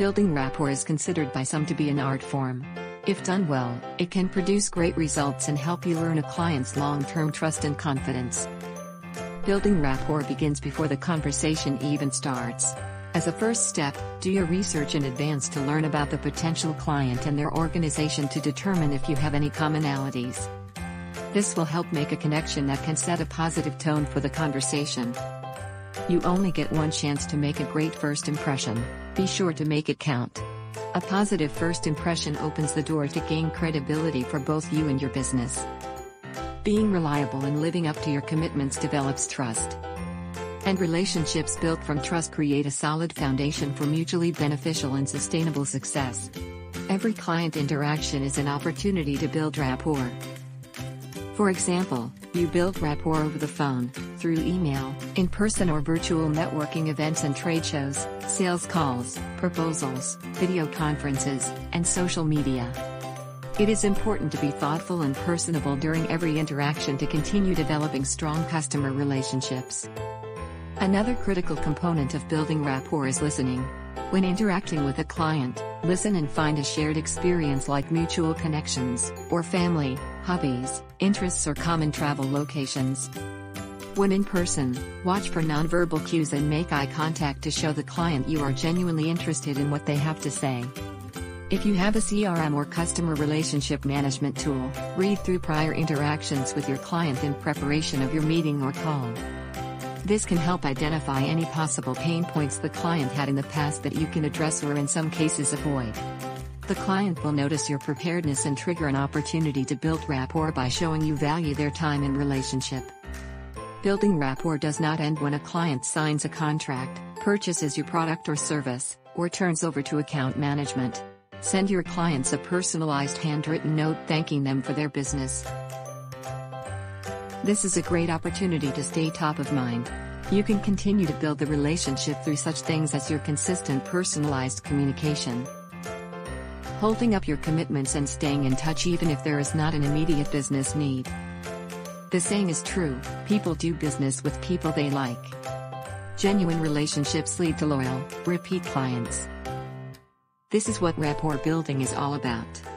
Building rapport is considered by some to be an art form. If done well, it can produce great results and help you earn a client's long term trust and confidence. Building rapport begins before the conversation even starts. As a first step, do your research in advance to learn about the potential client and their organization to determine if you have any commonalities. This will help make a connection that can set a positive tone for the conversation. You only get one chance to make a great first impression, be sure to make it count. A positive first impression opens the door to gain credibility for both you and your business. Being reliable and living up to your commitments develops trust. And relationships built from trust create a solid foundation for mutually beneficial and sustainable success. Every client interaction is an opportunity to build rapport. For example, you build rapport over the phone, through email, in person or virtual networking events and trade shows, sales calls, proposals, video conferences, and social media. It is important to be thoughtful and personable during every interaction to continue developing strong customer relationships. Another critical component of building rapport is listening. When interacting with a client, listen and find a shared experience like mutual connections, or family, hobbies, interests, or common travel locations. When in person, watch for nonverbal cues and make eye contact to show the client you are genuinely interested in what they have to say. If you have a CRM or customer relationship management tool, read through prior interactions with your client in preparation of your meeting or call. This can help identify any possible pain points the client had in the past that you can address or in some cases avoid. The client will notice your preparedness and trigger an opportunity to build rapport by showing you value their time and relationship. Building rapport does not end when a client signs a contract, purchases your product or service, or turns over to account management. Send your clients a personalized handwritten note thanking them for their business. This is a great opportunity to stay top of mind. You can continue to build the relationship through such things as your consistent personalized communication. Holding up your commitments and staying in touch even if there is not an immediate business need. The saying is true people do business with people they like. Genuine relationships lead to loyal, repeat clients. This is what rapport building is all about.